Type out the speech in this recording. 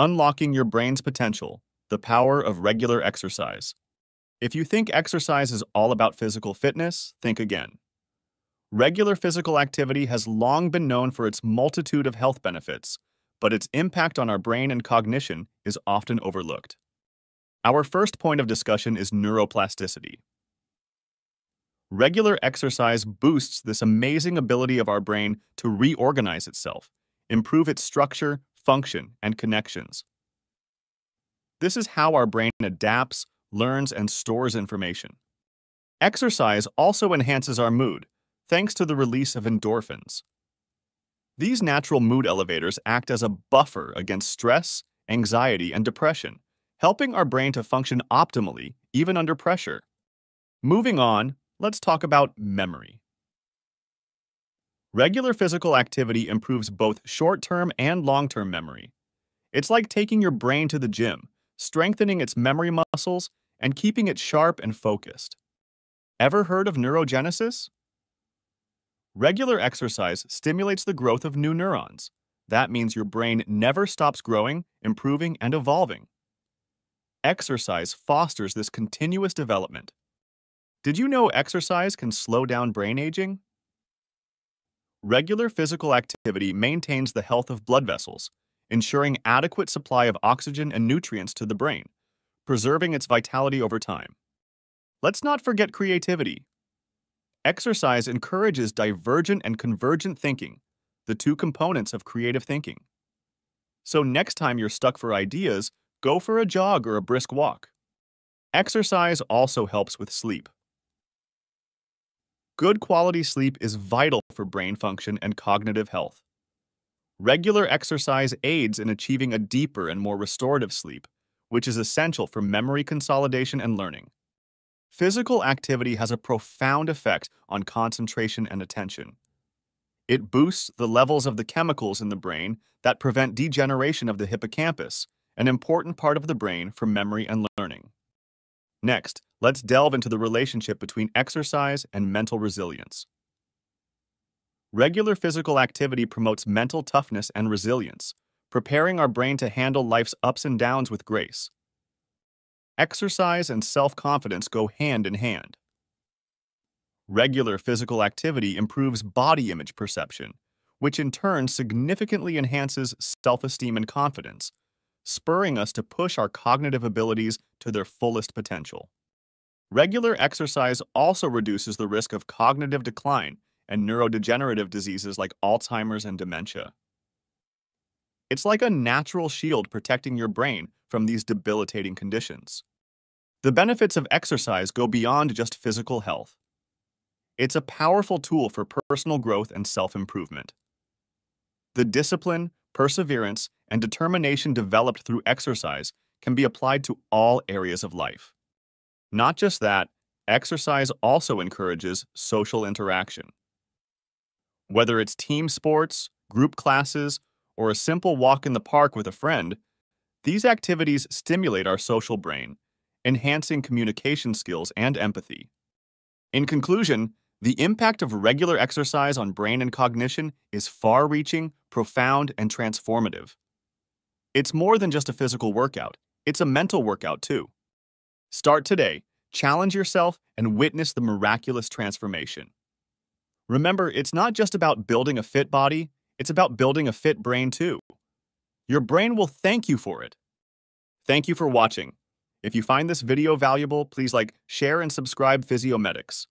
Unlocking your brain's potential, the power of regular exercise. If you think exercise is all about physical fitness, think again. Regular physical activity has long been known for its multitude of health benefits, but its impact on our brain and cognition is often overlooked. Our first point of discussion is neuroplasticity. Regular exercise boosts this amazing ability of our brain to reorganize itself, improve its structure, function, and connections. This is how our brain adapts, learns, and stores information. Exercise also enhances our mood, thanks to the release of endorphins. These natural mood elevators act as a buffer against stress, anxiety, and depression, helping our brain to function optimally even under pressure. Moving on, let's talk about memory. Regular physical activity improves both short-term and long-term memory. It's like taking your brain to the gym, strengthening its memory muscles and keeping it sharp and focused. Ever heard of neurogenesis? Regular exercise stimulates the growth of new neurons. That means your brain never stops growing, improving, and evolving. Exercise fosters this continuous development. Did you know exercise can slow down brain aging? Regular physical activity maintains the health of blood vessels, ensuring adequate supply of oxygen and nutrients to the brain, preserving its vitality over time. Let's not forget creativity. Exercise encourages divergent and convergent thinking, the two components of creative thinking. So next time you're stuck for ideas, go for a jog or a brisk walk. Exercise also helps with sleep. Good quality sleep is vital for brain function and cognitive health. Regular exercise aids in achieving a deeper and more restorative sleep, which is essential for memory consolidation and learning. Physical activity has a profound effect on concentration and attention. It boosts the levels of the chemicals in the brain that prevent degeneration of the hippocampus, an important part of the brain for memory and learning. Next, let's delve into the relationship between exercise and mental resilience. Regular physical activity promotes mental toughness and resilience, preparing our brain to handle life's ups and downs with grace. Exercise and self-confidence go hand in hand. Regular physical activity improves body image perception, which in turn significantly enhances self-esteem and confidence, spurring us to push our cognitive abilities to their fullest potential. Regular exercise also reduces the risk of cognitive decline and neurodegenerative diseases like Alzheimer's and dementia. It's like a natural shield protecting your brain from these debilitating conditions. The benefits of exercise go beyond just physical health. It's a powerful tool for personal growth and self-improvement. The discipline, perseverance, and determination developed through exercise can be applied to all areas of life. Not just that, exercise also encourages social interaction. Whether it's team sports, group classes, or a simple walk in the park with a friend, these activities stimulate our social brain, enhancing communication skills and empathy. In conclusion, the impact of regular exercise on brain and cognition is far-reaching, profound, and transformative. It's more than just a physical workout, it's a mental workout too. Start today, challenge yourself, and witness the miraculous transformation. Remember, it's not just about building a fit body, it's about building a fit brain too. Your brain will thank you for it. Thank you for watching. If you find this video valuable, please like, share, and subscribe Physiomedics.